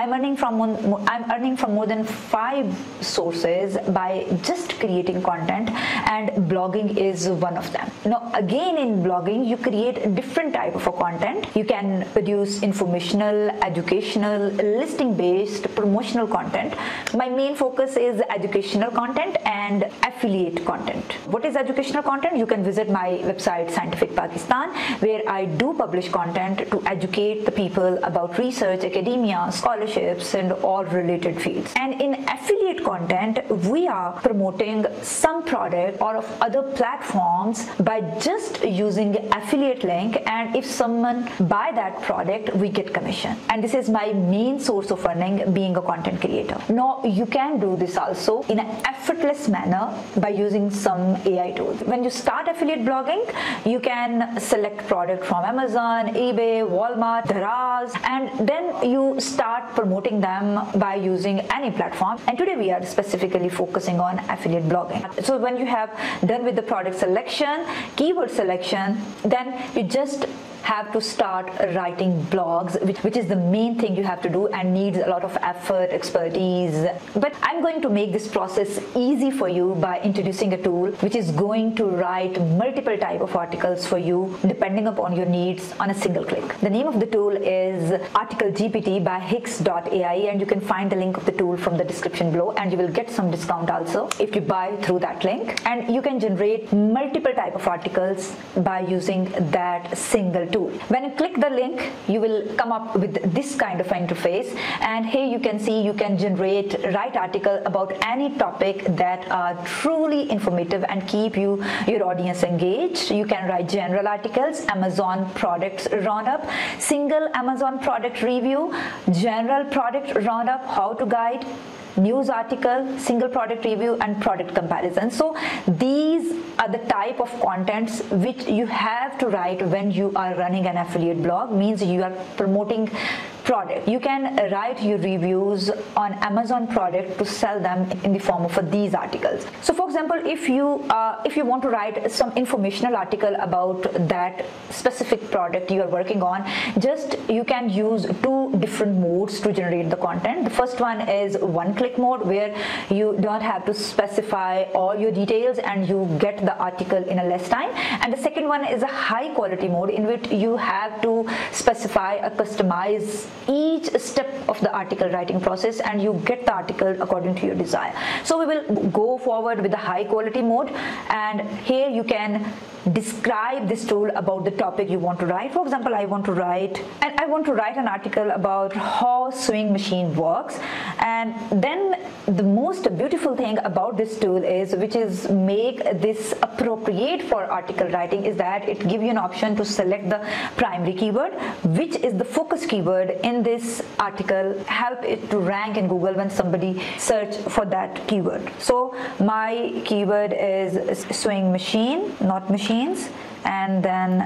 I'm earning from I'm earning from more than five sources by just creating content, and blogging is one of them. Now, again, in blogging, you create different type of content. You can produce informational, educational, listing-based, promotional content. My main focus is educational content and affiliate content. What is educational content? You can visit my website Scientific Pakistan, where I do publish content to educate the people about research, academia, scholarships, and all related fields. And in affiliate content, we are promoting some product or of other platforms by just using affiliate link. And if someone buy that product, we get commission. And this is my main source of earning being a content creator. Now you can do this also in an effortless manner by using some AI tools. When you start affiliate blogging, you can select product from Amazon, eBay, Walmart, Daraz, and then you start promoting them by using any platform. And today we are specifically focusing on affiliate blogging. So when you have done with the product selection, keyword selection, then you just have to start writing blogs, which, which is the main thing you have to do and needs a lot of effort, expertise. But I'm going to make this process easy for you by introducing a tool which is going to write multiple type of articles for you depending upon your needs on a single click. The name of the tool is Article GPT by Hix.ai and you can find the link of the tool from the description below and you will get some discount also if you buy through that link and you can generate multiple type of articles by using that single tool. When you click the link, you will come up with this kind of interface and here you can see you can generate write article about any topic that are truly informative and keep you your audience engaged. You can write general articles, Amazon products roundup, single Amazon product review, general product roundup, how to guide, news article, single product review and product comparison. So these are the type of contents which you have to write when you are running an affiliate blog means you are promoting product. You can write your reviews on amazon product to sell them in the form of these articles. So for example if you uh, if you want to write some informational article about that specific product you are working on just you can use two different modes to generate the content. The first one is one click mode where you don't have to specify all your details and you get the article in a less time. And the second one is a high quality mode in which you have to specify a customized each step of the article writing process and you get the article according to your desire. So we will go forward with the high quality mode and here you can describe this tool about the topic you want to write. For example i want to write and i want to write an article about how sewing machine works. And then the most beautiful thing about this tool is which is make this appropriate for article writing is that it gives you an option to select the primary keyword which is the focus keyword in this article help it to rank in google when somebody search for that keyword. So my keyword is sewing machine not machines and then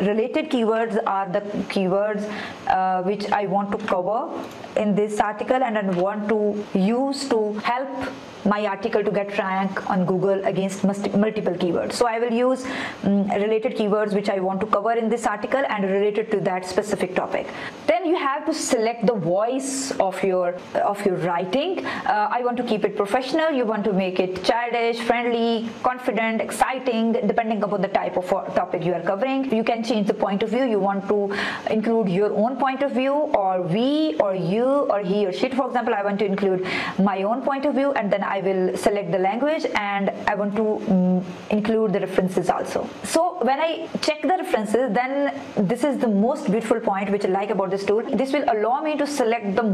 related keywords are the keywords uh, which I want to cover in this article and I want to use to help my article to get rank on Google against multiple keywords. So I will use um, related keywords which I want to cover in this article and related to that specific topic. Then you have to select the voice of your of your writing. Uh, I want to keep it professional. You want to make it childish, friendly, confident, exciting, depending upon the type of topic you are covering. You can change the point of view. You want to include your own point of view or we or you or he or she. For example, I want to include my own point of view and then I will select the language and I want to um, include the references also. So when I check the references then this is the most beautiful point which I like about this tool. This will allow me to select the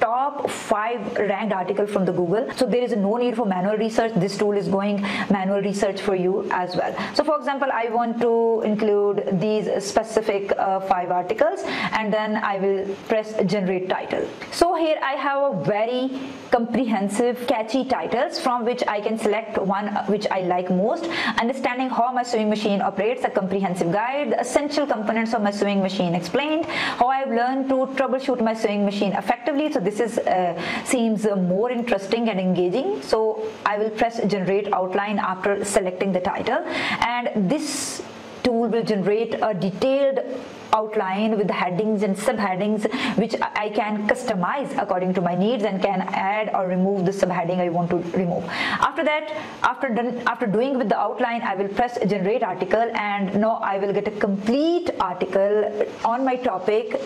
top 5 ranked article from the Google. So there is no need for manual research. This tool is going manual research for you as well. So for example I want to include these specific uh, 5 articles and then I will press generate title. So here I have a very comprehensive catchy titles from which I can select one which I like most. Understanding how my sewing machine operates, a comprehensive guide, the essential components of my sewing machine explained, how I've learned to troubleshoot my sewing machine effectively. So this is uh, seems uh, more interesting and engaging. So I will press generate outline after selecting the title and this tool will generate a detailed outline with the headings and subheadings which I can customize according to my needs and can add or remove the subheading I want to remove. After that, after done, after doing with the outline, I will press generate article and now I will get a complete article on my topic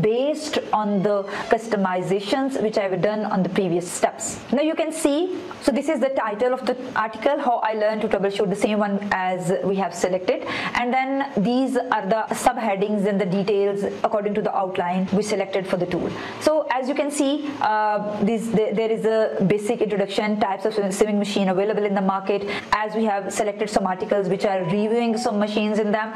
based on the customizations which I've done on the previous steps. Now you can see, so this is the title of the article, how I learned to troubleshoot the same one as we have selected. And then these are the subheadings and the details according to the outline we selected for the tool. So as you can see, uh, there is a basic introduction, types of sewing machine available in the market as we have selected some articles which are reviewing some machines in them.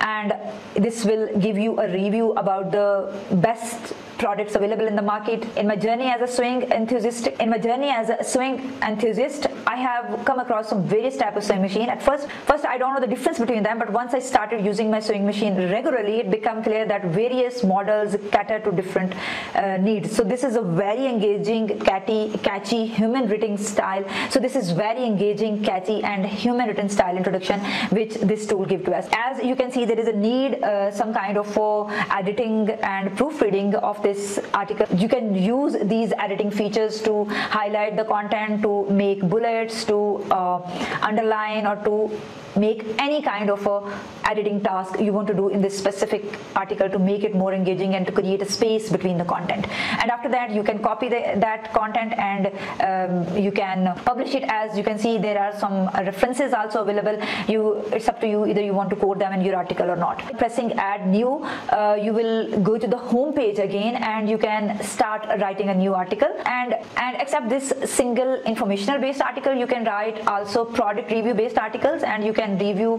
And this will give you a review about the best products available in the market. In my journey as a sewing enthusiast, in my journey as a sewing enthusiast, I have come across some various type of sewing machine. At first, first I don't know the difference between them, but once I started using my sewing machine regularly, it became clear that various models cater to different uh, needs. So this is a very engaging, catchy, catchy human written style. So this is very engaging, catchy, and human written style introduction which this tool gives to us. As you can see, there is a need uh, some kind of for editing and proofreading of this article. You can use these editing features to highlight the content, to make bullets, to uh, underline or to make any kind of a editing task you want to do in this specific article to make it more engaging and to create a space between the content. And after that you can copy the, that content and um, you can publish it. As you can see there are some references also available. You it's up to you either you want to quote them in your article or not. Pressing add new uh, you will go to the home page again and you can start writing a new article. And and except this single informational based article you can write also product review based articles and you can review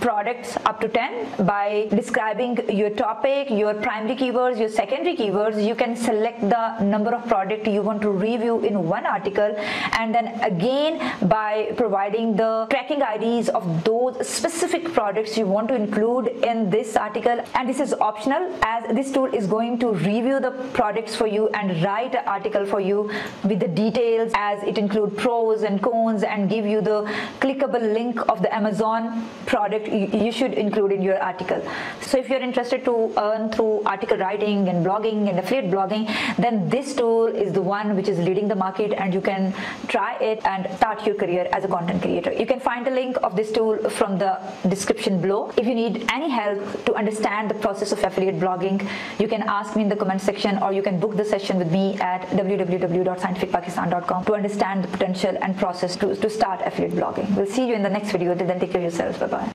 products up to 10 by describing your topic your primary keywords your secondary keywords. You can select the number of product you want to review in one article and then again by providing the tracking IDs of those specific products you want to include in this article. And this is optional as this tool is going to review the products for you and write an article for you with the details as it include pros and cons and give you the clickable link of the Amazon product you should include in your article. So if you're interested to earn through article writing and blogging and affiliate blogging, then this tool is the one which is leading the market and you can try it and start your career as a content creator. You can find the link of this tool from the description below. If you need any help to understand the process of affiliate blogging, you can ask me in the comment section or you can book the session with me at www.scientificpakistan.com to understand the potential and process to, to start affiliate blogging. We'll see you in the next video. Till then, take care of yourselves. Bye-bye.